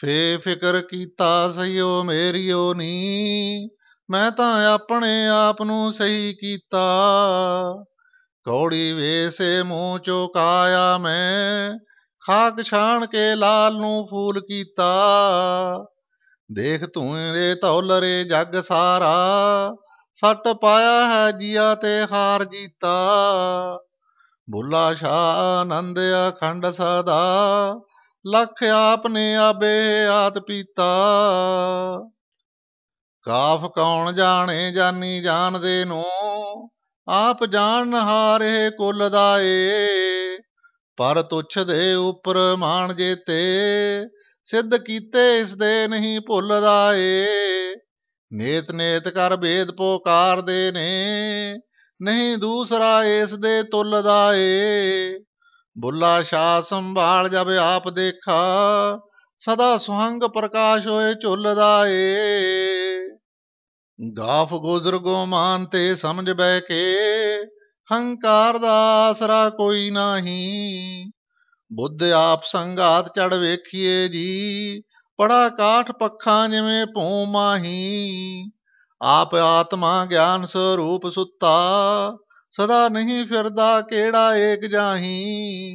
ਫੇ ਫਿਕਰ ਕੀਤਾ ਸਈਓ ਮੇਰੀਓ ਨੀ, ਮੈਂ ਤਾਂ ਆਪਣੇ ਆਪ ਨੂੰ ਸਹੀ ਕੀਤਾ। ਕੌੜੀ ਵੇਸੇ ਮੂੰਹ ਚੋਕਾਇਆ ਮੈਂ, ਖਾਕ ਛਾਣ ਕੇ ਲਾਲ ਨੂੰ ਫੂਲ ਕੀਤਾ। ਦੇਖ ਤੂੰ ਰੇ ਤੌਲਰੇ ਜੱਗ ਸਾਰਾ, ਸੱਟ ਪਾਇਆ ਹੈ ਜੀਆ ਤੇ ਹਾਰ ਜੀਤਾ। ਬੁੱਲਾ ਸ਼ਾ ਆਨੰਦ ਅਖੰਡ ਸਦਾ ਲਖ ਆਪ ਨੇ ਆਬੇ ਆਤ ਪੀਤਾ। ਕਾਫ ਕੌਣ ਜਾਣੇ, ਜਾਨੀ ਜਾਣਦੇ ਨੂੰ, ਆਪ ਜਾਣ ਹਾਰੇ ਕੁਲ ਦਾਏ। ਪਰ ਤੁਛ ਦੇ ਉਪਰ ਮਾਣ ਜੇਤੇ, ਸਿੱਧ ਕੀਤੇ ਇਸ ਦੇ ਨਹੀਂ ਭੁੱਲਦਾ ਏ ਨੇਤ ਨੇਤ ਕਰ ਭੇਦ ਪੁਕਾਰਦੇ ਨੇ, ਨਹੀਂ ਦੂਸਰਾ ਇਸ ਦੇ ਤੁੱਲਦਾ ਏ ਬੁੱਲਾ ਸ਼ਾਹ ਸੰਭਾਲ ਜਬ ਆਪ ਦੇਖਾ, ਸਦਾ ਸੁਹੰਗ ਪ੍ਰਕਾਸ਼ ਹੋਏ ਝੁੱਲਦਾ ਏ ਗਾਫ ਗੁਜ਼ਰ ਗੋਮਾਨ ਤੇ ਸਮਝ ਬੈ ਕੇ, ਹੰਕਾਰ ਦਾ ਆਸਰਾ ਕੋਈ ਨਹੀਂ। ਬੁੱਧ ਆਪ ਸੰਗਾਤ ਚੜ ਵੇਖੀਏ ਜੀ, ਪੜਾ ਕਾਠ ਪੱਖਾਂ ਜਿਵੇਂ ਭੂ ਮਾਹੀ। ਆਪ ਆਤਮਾ ਗਿਆਨ ਸਰੂਪ ਸੁੱਤਾ ਸਦਾ ਨਹੀਂ ਫਿਰਦਾ ਕਿਹੜਾ ਏਕ ਜਾਹੀ।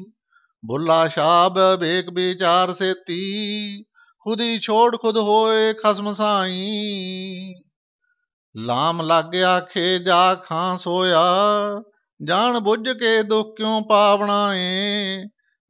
ਬੁੱਲਾ ਸ਼ਾਬ ਵੇਕ ਵਿਚਾਰ ਸੇਤੀ, ਖੁਦੀ ਛੋੜ ਖੁਦ ਹੋਏ ਖਸਮ ਸਾਈ ਲਾਮ ਲੱਗ ਆਖੇ ਜਾ ਖਾਂ ਸੋਇਆ, ਜਾਣ ਬੁੱਝ ਕੇ ਦੁੱਖ ਕਿਉਂ ਪਾਵਣਾ ਏ।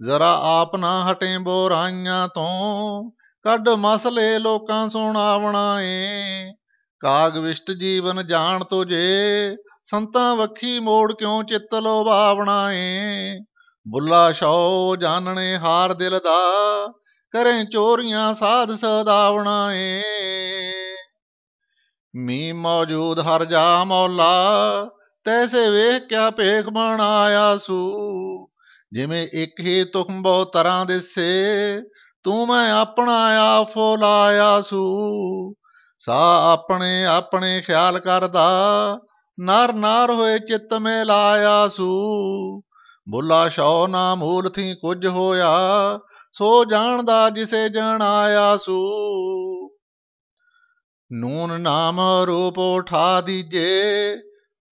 ਜ਼ਰਾ ਆਪ ਨਾ ਹਟੇ ਬੋਰਾਈਆਂ ਤੋਂ, ਕੱਢ ਮਸਲੇ ਲੋਕਾਂ ਸੁਣਾਵਣਾ ਏ। ਕਾਗ ਵਿਸ਼ਟ ਜੀਵਨ ਜਾਣ ਤੁਝੇ ਸੰਤਾਂ ਵੱਖੀ ਮੋੜ ਕਿਉਂ ਚਿੱਤ ਲੋਭਾਵਣਾ ਏ? ਬੁੱਲਾ ਸ਼ੌ ਜਾਣਨੇ ਹਾਰ ਦਿਲ ਦਾ, ਕਰੇ ਚੋਰੀਆਂ ਸਾਧ ਸਦਾਵਣਾ ਏ। ਮੀ ਮੌਜੂਦ ਹਰ ਜਾ ਮੌਲਾ, ਤੈਸੇ ਵੇਖ ਕਿਆ ਭੇਖ ਬਣਾਇਆ ਸੂ। ਜਿਵੇਂ ਇੱਕ ਹੀ ਤੁਖਮ ਬਹੁ ਤਰ੍ਹਾਂ ਦਿਸੇ, ਤੂੰ ਮੈਂ ਆਪਣਾ ਆਪ ਫੋਲਾਇਆ ਸੂ। ਸਾ ਆਪਣੇ ਆਪਣੇ ਖਿਆਲ ਕਰਦਾ ਨਾਰ ਨਾਰ ਹੋਏ ਚਿੱਤ ਮੇ ਲਾਇਆ ਸੂ। ਬੁਲਾ ਸ਼ੌ ਨਾ ਮੂਲ ਥੀ ਕੁਝ ਹੋਇਆ, ਸੋ ਜਾਣਦਾ ਜਿਸੇ ਜਣਾਇਆ ਸੂ। ਨੂਨ ਨਾਮ ਰੂਪ ਉਠਾ ਦੀਜੇ,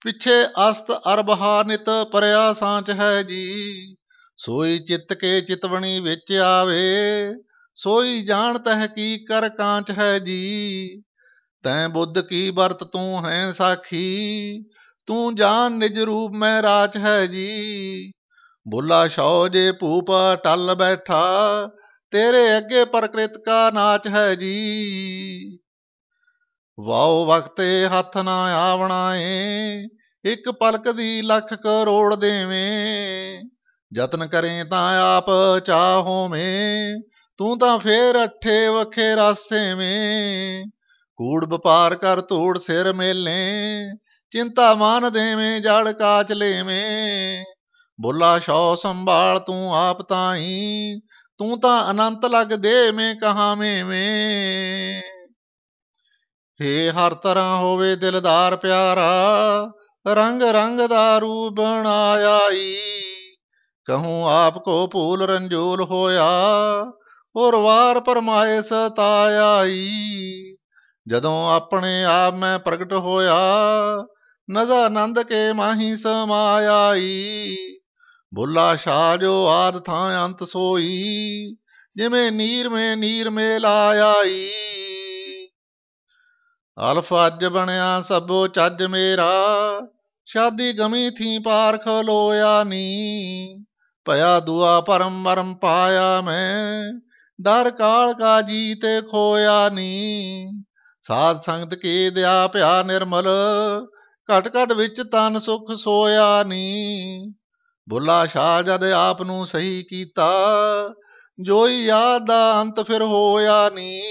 ਪਿਛੇ ਅਸਤ ਅਰਬਹਾ ਨਿਤ ਪਰਿਆ ਸਾਂਚ ਹੈ ਜੀ। ਸੋਈ ਚਿੱਤ ਕੇ ਚਿਤਵਣੀ ਵਿੱਚ ਆਵੇ, ਸੋਈ ਜਾਣ ਤਹਿ ਕੀ ਕਰ ਕਾਂਚ ਹੈ ਜੀ। ਤੈ ਬੁੱਧ ਕੀ ਵਰਤ ਤੂੰ ਹੈ ਸਾਖੀ? ਤੂੰ ਜਾਣ ਨਿਜ ਰੂਪ ਮੈਂ ਰਾਚ ਹੈ ਜੀ। ਬੁੱਲਾ ਸ਼ੌ ਜੇ ਭੂਪ ਟਲ ਬੈਠਾ, ਤੇਰੇ ਅੱਗੇ ਪ੍ਰਕ੍ਰਿਤ ਕਾ ਨਾਚ ਹੈ ਜੀ। ਵਾਓ ਵਕਤੇ ਹੱਥ ਨਾ ਆਵਣਾ ਏ ਇੱਕ ਪਲਕ ਦੀ ਲੱਖ ਕਰੋੜ ਦੇਵੇਂ। ਯਤਨ ਕਰੇ ਤਾਂ ਆਪ ਚਾਹੋਵੇਂ ਤੂੰ ਤਾਂ ਫੇਰ ਅੱਠੇ ਵਖੇ ਰਾਸੇ ਕੂੜ ਵਪਾਰ ਕਰ ਧੂੜ ਸਿਰ ਮੇਲੇ, ਚਿੰਤਾ ਮਾਨ ਦੇਵੇਂ ਜੜ ਕਾਚ ਲੇਵੇਂ। ਬੁੱਲਾ ਸ਼ੌ ਸੰਭਾਲ ਤੂੰ ਆਪ ਤਾਈ, ਤੂੰ ਤਾਂ ਅਨੰਤ ਲਗ ਦੇ ਮੈਂ ਕਹਾਵੇਂ ਮੇ ਹੇ ਹਰ ਤਰ੍ਹਾਂ ਹੋਵੇ ਦਿਲਦਾਰ ਪਿਆਰਾ, ਰੰਗ ਰੰਗ ਦਾ ਰੂਪ ਬਣਾਇਆਈ। ਕਹੂੰ ਆਪ ਕੋ ਭੂਲ ਰੰਜੂਲ ਹੋਇਆ ਔਰ ਵਾਰ ਪਰਮਾਏ ਸਤਾਇਆਈ ਜਦੋਂ ਆਪਣੇ ਆਪ ਮੈਂ ਪ੍ਰਗਟ ਹੋਇਆ ਨਜ਼ਰ ਆਨੰਦ ਕੇ ਮਾਹੀ ਸਮਾਇਆਈ। ਬੁੱਲਾ ਸ਼ਾ ਜੋ ਆਦ ਥਾਂ ਅੰਤ ਸੋਈ, ਜਿਵੇਂ ਨੀਰ ਮੇ ਨੀਰ ਮੇ ਲਾਇਆਈ। ਅਲਫ ਅੱਜ ਬਣਿਆ ਸਭੋ ਚੱਜ ਮੇਰਾ, ਸ਼ਾਦੀ ਗਮੀ ਥੀ ਪਾਰ ਖਲੋਇਆ ਨੀ। ਭਇਆ ਦੁਆ ਪਰਮ ਮਰਮ ਪਾਇਆ ਮੈਂ ਡਰ ਕਾਲ ਕਾ ਜੀਤੇ ਖੋਇਆ ਨੀ। ਸਾਧ ਸੰਗਤ ਕੀ ਦਿਆ ਭਿਆ ਨਿਰਮਲ? ਘਟ ਘਟ ਵਿੱਚ ਤਨ ਸੁਖ ਸੋਇਆ ਨੀ। ਬੁੱਲਾ ਸ਼ਾ ਜਦ ਆਪ ਨੂੰ ਸਹੀ ਕੀਤਾ, ਜੋਈ ਯਾਦ ਦਾ ਅੰਤ ਫਿਰ ਹੋਇਆ ਨੀ।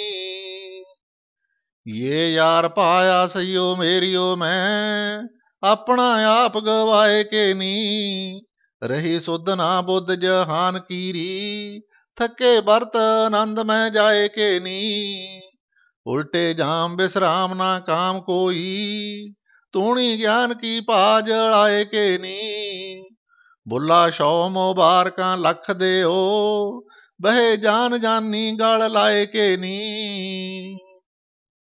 ਇਹ ਯਾਰ ਪਾਇਆ ਸਈਓ ਮੇਰੀਓ ਮੈਂ, ਆਪਣਾ ਆਪ ਗਵਾਏ ਕੇ ਨੀ। ਰਹੀ ਸੁਧ ਨਾ ਬੁੱਧ ਜਹਾਨ ਕੀਰੀ, ਥੱਕੇ ਵਰਤ ਆਨੰਦ ਮੈਂ ਜਾਏ ਕੇ ਨੀ। ਉਲਟੇ ਜਾਮ ਬਿਸਰਾਮ ਨਾ ਕਾਮ ਕੋਈ। ਤੂਣੀ ਗਿਆਨ ਕੀ ਭਾ ਜੜਾਏ ਕੇ ਨੀ। ਬੁੱਲਾ ਸ਼ੌ ਮੁਬਾਰਕਾਂ ਲੱਖ ਦਿਓ। ਬਹਿ ਜਾਨ ਜਾਨੀ ਗਲ ਲਾਏ ਕੇ ਨੀ।